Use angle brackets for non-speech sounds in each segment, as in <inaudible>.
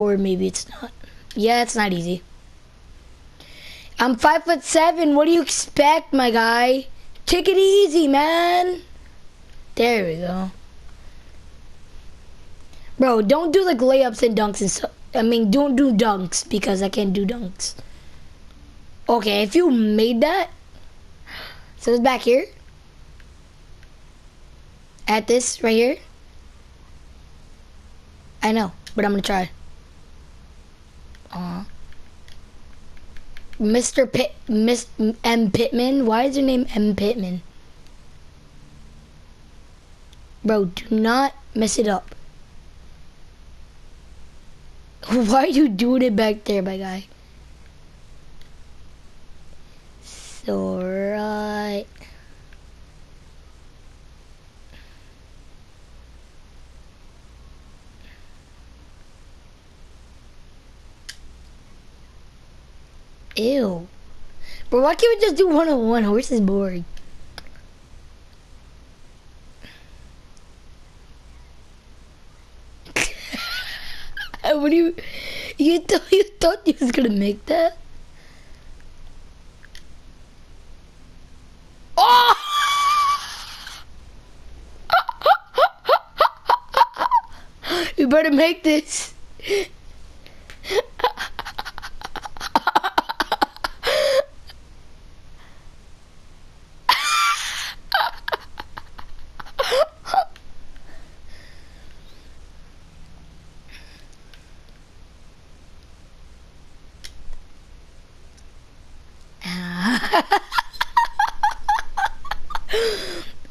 Or maybe it's not. Yeah, it's not easy. I'm five foot seven. What do you expect, my guy? Take it easy, man. There we go. Bro, don't do like layups and dunks and stuff. I mean, don't do dunks because I can't do dunks. Okay, if you made that, so it's back here. At this right here. I know, but I'm gonna try. Mr. Pitt, Miss M. Pittman. Why is your name M. Pittman? Bro, do not mess it up. <laughs> Why are you doing it back there, my guy? So right. Ew. But why can't we just do one on one? Horse is boring. <laughs> do you you thought you thought you was gonna make that? Oh! <laughs> you better make this.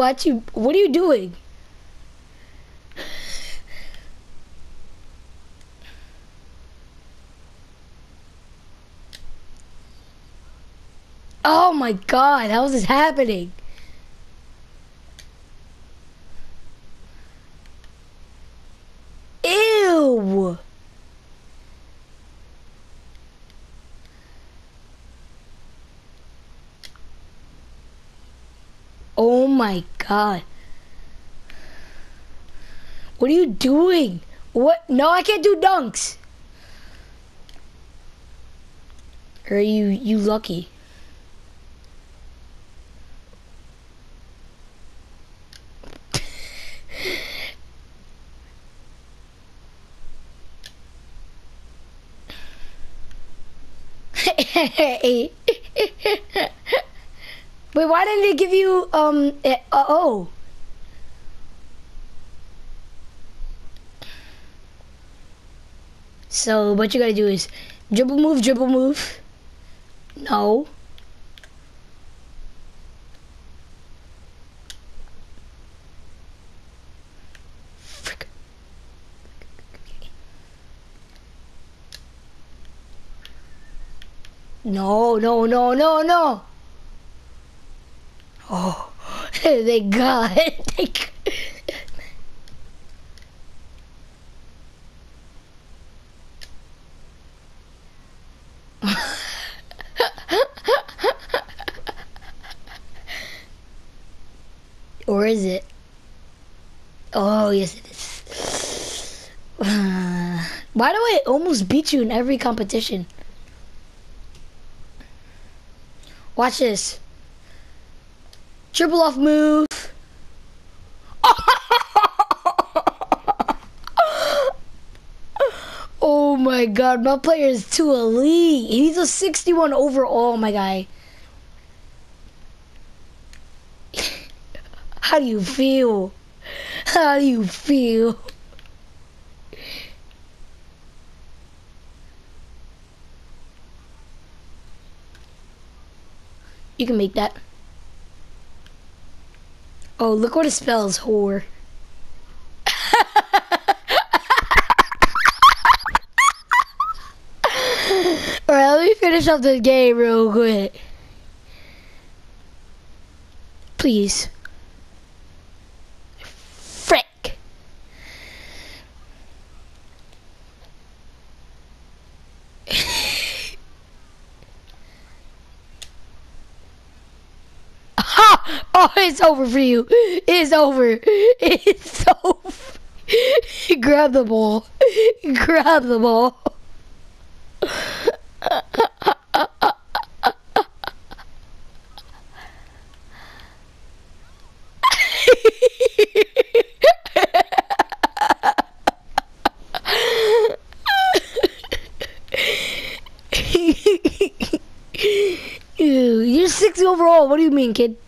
What you? What are you doing? Oh my god, how is this happening? Ew! Oh my god. What are you doing? What? No, I can't do dunks. Or are you, you lucky? <laughs> <laughs> Wait, why didn't they give you, um, oh. So, what you gotta do is dribble move, dribble move. No. No, no, no, no, no. Oh, <laughs> they got it. <laughs> <laughs> Or is it? Oh, yes it is. <sighs> Why do I almost beat you in every competition? Watch this. Triple off move. <laughs> oh my god, my player is too elite. He's a 61 overall, my guy. <laughs> How do you feel? How do you feel? You can make that. Oh, look what it spells, whore. Alright, let me finish up this game real quick. Please. Oh, <laughs> it's over for you. It's over. It's <laughs> over. Grab the ball. Grab the ball. <laughs> You're 60 overall. What do you mean, kid?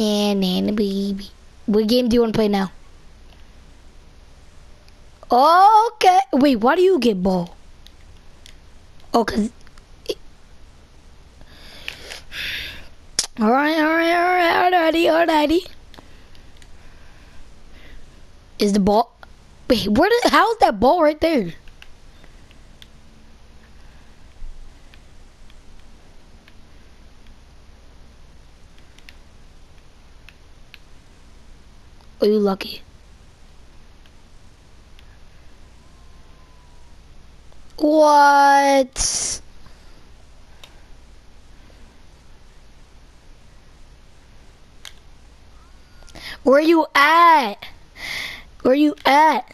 Nah, nah, baby. What game do you want to play now? Okay. Wait, why do you get ball? Oh, cause. All right, all right, all right, alrighty, alrighty. Is the ball? Wait, where? How's that ball right there? Are you lucky? What? Where are you at? Where are you at?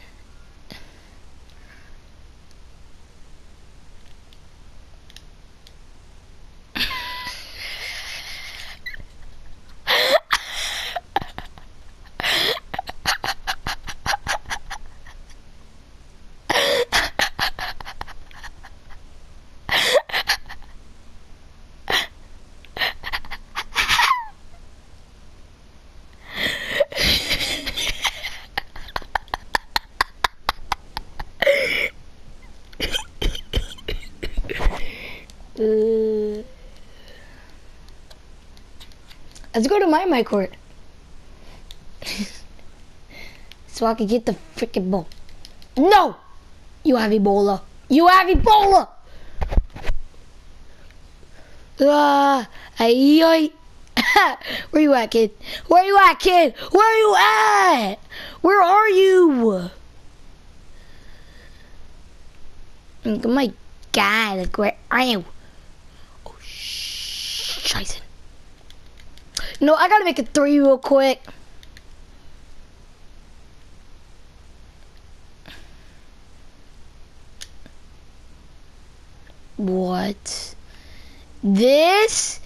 Let's go to my my court. <laughs> so I can get the freaking ball. No! You have Ebola. You have Ebola! Ah, ay. <laughs> Where you at, kid? Where you at, kid? Where you at? Where are you? Oh my god, where are you? Oh, scheiße. No, I gotta make a three real quick. What? This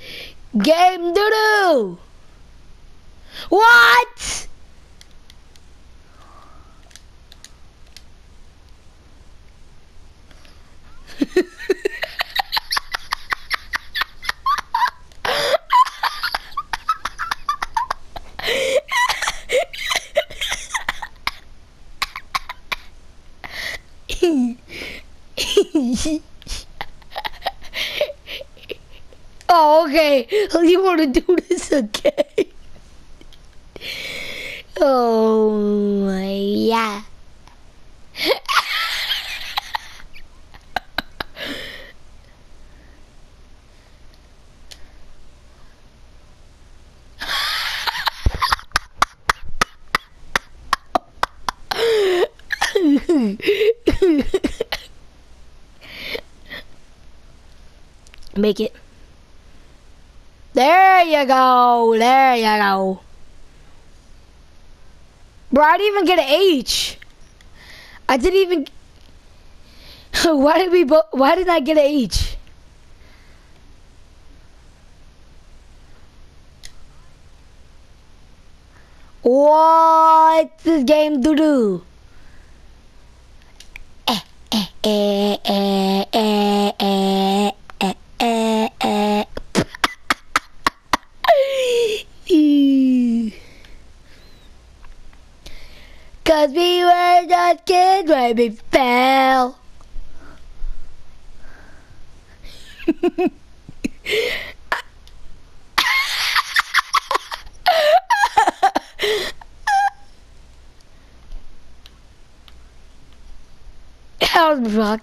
game doo doo. What? <laughs> oh, okay. You want to do this again? Oh, yeah. <laughs> Make it. There you go. There you go. Bro, I didn't even get an H. I didn't even. <laughs> why did we? Bo why did I get an H? What this game do do? Eh eh eh eh eh eh eh eh. Cause we were just we fell. How's rock?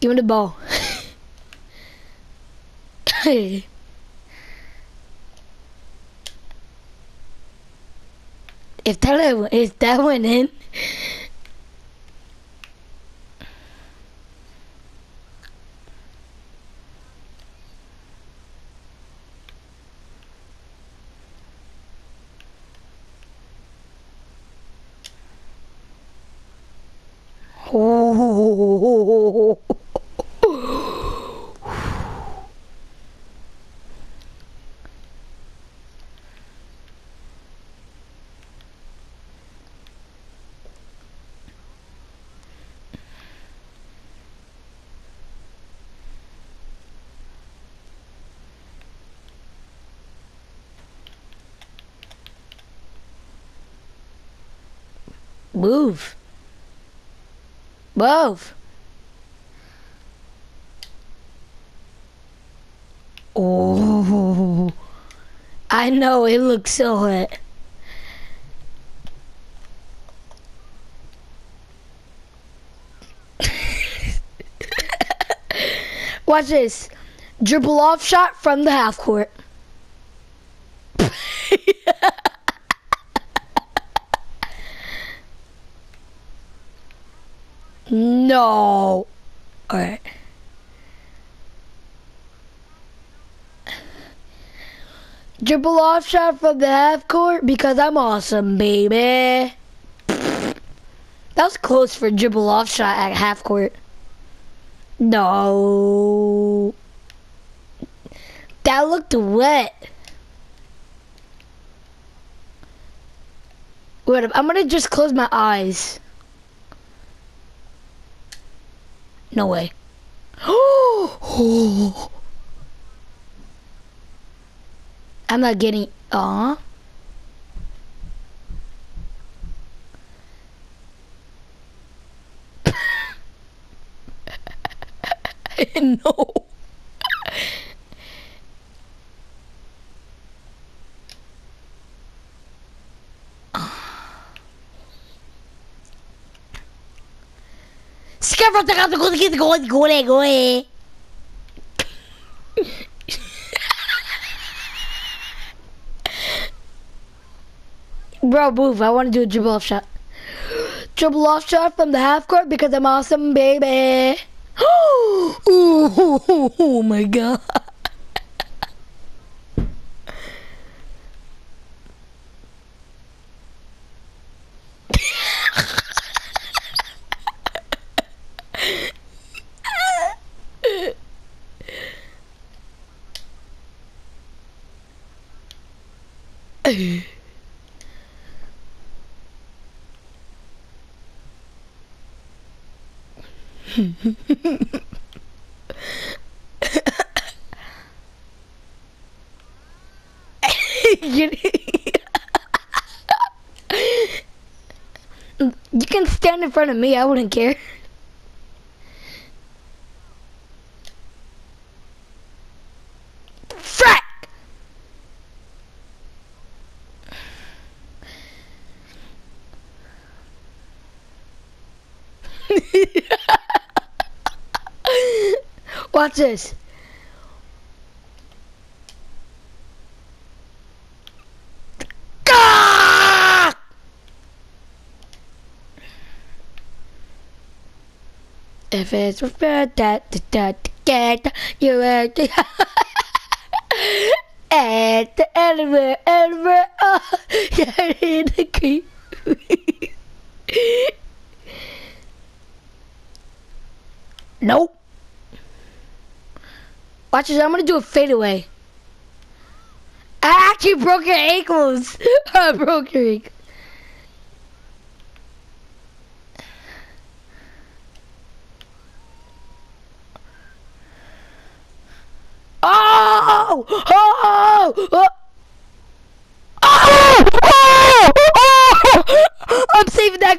Give me the ball. <laughs> If that if that went in, oh. Move. Move. Oh, I know it looks so hot. <laughs> Watch this. Dribble off shot from the half court. <laughs> no. Alright. Dribble off shot from the half court because I'm awesome, baby. That was close for dribble off shot at half court. No. That looked wet. Wait, I'm gonna just close my eyes. No way. <gasps> I'm not getting. Uh-huh. Aw. <laughs> no. Bro, move. I want to do a dribble off shot. Dribble off shot from the half court because I'm awesome, baby. oh, oh, oh, oh my god. You can stand in front of me, I wouldn't care. Watch this. If it's that that that get you at <laughs> the at oh, <laughs> the elevator elevator oh you're in the key. nope. Watch this. I'm gonna do a fadeaway. Ah, I actually broke your ankles. <laughs> I broke your ankles. Oh! Oh! Oh! Oh! oh! oh! I'm saving that.